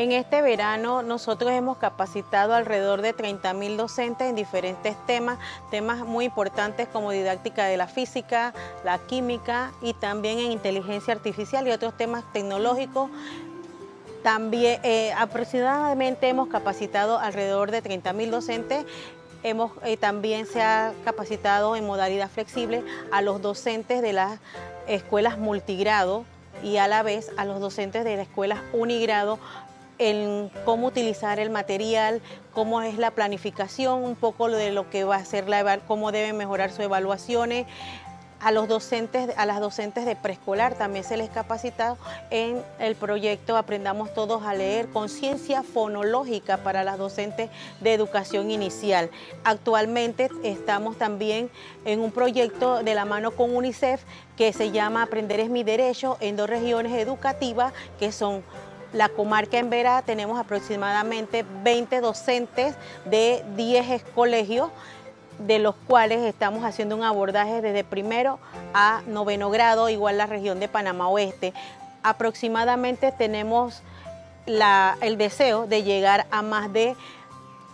En este verano nosotros hemos capacitado alrededor de 30 mil docentes en diferentes temas, temas muy importantes como didáctica de la física, la química y también en inteligencia artificial y otros temas tecnológicos. También eh, aproximadamente hemos capacitado alrededor de 30 mil docentes Hemos, eh, también se ha capacitado en modalidad flexible a los docentes de las escuelas multigrado y a la vez a los docentes de las escuelas unigrado en cómo utilizar el material, cómo es la planificación, un poco de lo que va a ser la cómo deben mejorar sus evaluaciones. A los docentes, a las docentes de preescolar también se les capacita en el proyecto Aprendamos Todos a Leer, conciencia fonológica para las docentes de educación inicial. Actualmente estamos también en un proyecto de la mano con UNICEF que se llama Aprender es mi derecho en dos regiones educativas que son la comarca en Vera tenemos aproximadamente 20 docentes de 10 colegios, de los cuales estamos haciendo un abordaje desde primero a noveno grado, igual la región de Panamá Oeste. Aproximadamente tenemos el deseo de llegar a más de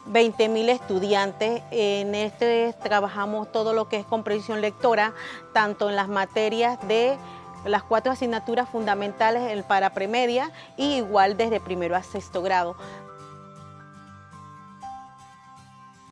20 mil estudiantes. En este trabajamos todo lo que es comprensión lectora, tanto en las materias de las cuatro asignaturas fundamentales para premedia y igual desde primero a sexto grado.